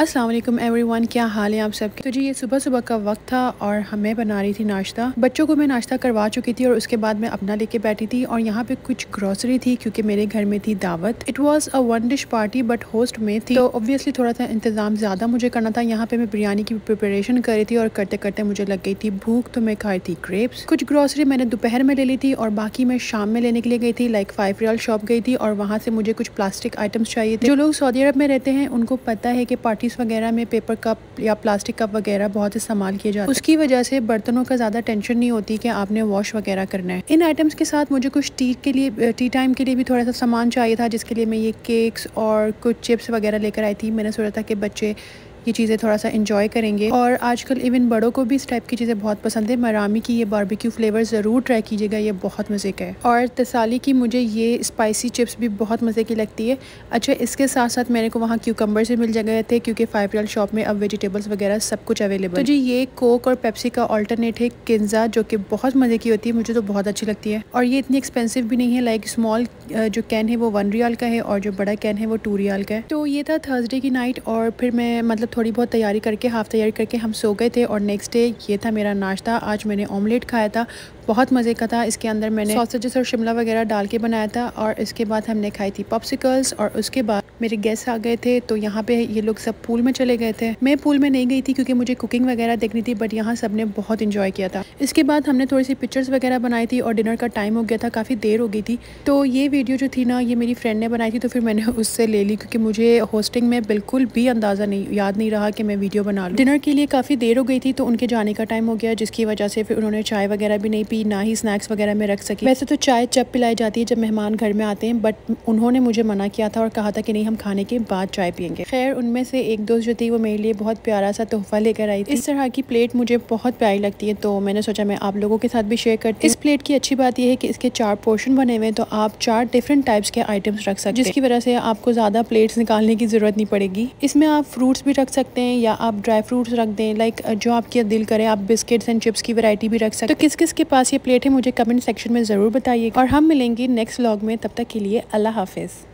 अस्सलाम वालेकुम एवरीवन, क्या हाल है आप सबके तो जी, ये सुबह सुबह का वक्त था और हमें बना रही थी नाश्ता। बच्चों को मैं नाश्ता करवा चुकी थी और उसके बाद मैं अपना लेके बैठी थी और यहाँ पे कुछ ग्रोसरी थी क्योंकि मेरे घर में थी दावत। It was a one dish party but host में थी। तो ऑब्वियसली थोड़ा सा इंतज़ाम ज़्यादा मुझे करना था। यहाँ पे मैं बिरयानी की प्रिपरेशन कर रही थी और करते करते मुझे लग गई थी भूख तो मैं खाई थी ग्रेप्स कुछ ग्रोसरी मैंने दोपहर में ले ली थी और बाकी मैं शाम में लेने के लिए गई थी। लाइक फाइव रियल शॉप गई थी और वहाँ से मुझे कुछ प्लास्टिक आइटम्स चाहिए थे। जो लोग सऊदी अरब में रहते हैं, उनको पता है कि पार्टी पार्टीज़ वगैरह में पेपर कप या प्लास्टिक कप वगैरह बहुत इस्तेमाल किए जाते हैं। उसकी वजह से बर्तनों का ज़्यादा टेंशन नहीं होती कि आपने वॉश वगैरह करना है। इन आइटम्स के साथ मुझे कुछ टी के लिए टी टाइम के लिए भी थोड़ा सा सामान चाहिए था, जिसके लिए मैं ये केक्स और कुछ चिप्स वगैरह लेकर आई थी। मैंने सोचा था कि बच्चे ये चीज़ें थोड़ा सा इंजॉय करेंगे। और आजकल इवन बड़ों को भी इस टाइप की चीज़ें बहुत पसंद है। मरामी की ये बारबेक्यू फ्लेवर ज़रूर ट्राई कीजिएगा, ये बहुत मज़े का है। और तसाली की मुझे ये स्पाइसी चिप्स भी बहुत मज़े की लगती है। अच्छा इसके साथ साथ मेरे को वहाँ क्यूकम्बर से मिल गए थे, क्योंकि फाइव रियल शॉप में अब वेजिटेबल्स वगैरह सब कुछ अवेलेबल तो जी, ये कोक और पेप्सी का ऑल्टरनेट है किन्जा जो कि बहुत मज़े की होती है, मुझे तो बहुत अच्छी लगती है। और ये इतनी एक्सपेंसिव भी नहीं है लाइक स्मॉल जो कैन है वो वन रियाल का है और जो बड़ा कैन है वो टू रियाल का है। तो ये था थर्सडे की नाइट और फिर मैं मतलब थोड़ी बहुत तैयारी करके, हाफ़ तैयारी करके हम सो गए थे और नेक्स्ट डे ये था मेरा नाश्ता। आज मैंने ऑमलेट खाया था। बहुत मज़े का था। इसके अंदर मैंने सॉसेजेस और शिमला वगैरह डाल के बनाया था और इसके बाद हमने खाई थी पॉप्सिकल्स और उसके बाद मेरे गेस्ट आ गए थे तो यहाँ पे ये लोग सब पूल में चले गए थे। मैं पूल में नहीं गई थी क्योंकि मुझे कुकिंग वगैरह देखनी थी बट यहाँ सबने बहुत इंजॉय किया था। इसके बाद हमने थोड़ी सी पिक्चर्स वगैरह बनाई थी और डिनर का टाइम हो गया था, काफ़ी देर हो गई थी। तो ये वीडियो जो थी ना, ये मेरी फ्रेंड ने बनाई थी तो फिर मैंने उससे ले ली क्योंकि मुझे होस्टिंग में बिल्कुल भी अंदाज़ा नहीं, याद नहीं रहा कि मैं वीडियो बना लूँ। डिनर के लिए काफ़ी देर हो गई थी तो उनके जाने का टाइम हो गया, जिसकी वजह से फिर उन्होंने चाय वगैरह भी नहीं पी ना ही स्नैक्स वगैरह में रख सकी। वैसे तो चाय चप पिलाई जाती है, जब मेहमान घर में आते हैं बट उन्होंने मुझे मना किया था और कहा था कि नहीं, हम खाने के बाद चाय पियेंगे। खैर, उनमें से एक दोस्त जो थी, वो मेरे लिए बहुत प्यारा सा तोहफा लेकर आई थी। इस तरह की प्लेट मुझे बहुत प्यारी लगती है तो मैंने सोचा मैं आप लोगों के साथ भी शेयर करती इस प्लेट की अच्छी बात यह है कि इसके चार पोर्शन बने हुए तो आप चार डिफरेंट टाइप्स के आइटम्स रख सकते हैं, जिसकी वजह से आपको ज़्यादा प्लेट्स निकालने की ज़रूरत नहीं पड़ेगी। इसमें आप फ्रूट्स भी रख सकते हैं, या आप ड्राई फ्रूट्स रख दें लाइक जो आपके दिल करे, आप बिस्किट्स एंड चिप्स की वैरायटी भी रख सकते तो किस किस के पास ये प्लेट है, मुझे कमेंट सेक्शन में ज़रूर बताइए और हम मिलेंगे नेक्स्ट व्लॉग में, तब तक के लिए अल्लाह हाफिज़।